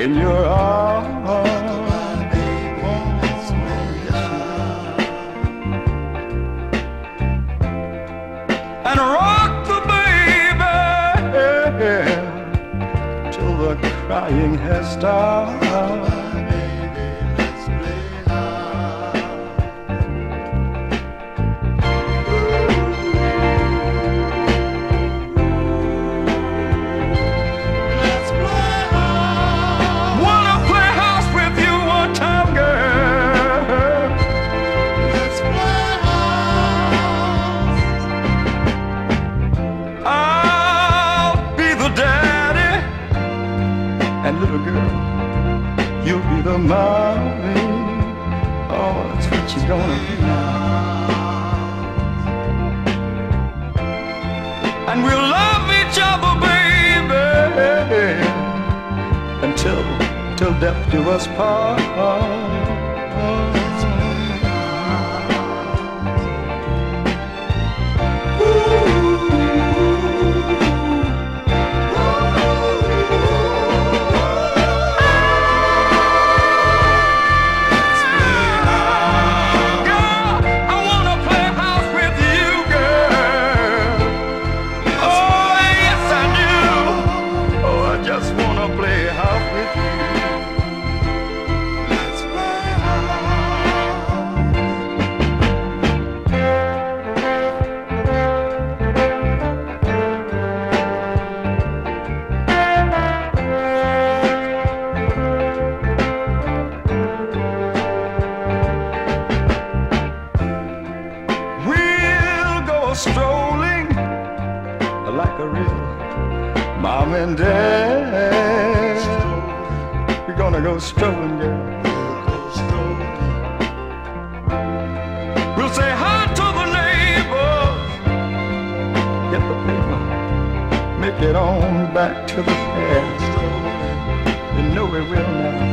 in your arms. And rock the baby till the crying has stopped. The mommy. Oh, that's what you're gonna be. And we'll love each other, baby, until till death do us part. Mom and dad. We're gonna go strolling, girl. We'll say hi to the neighbors. Get the paper, make it on back to the past. You know we will now.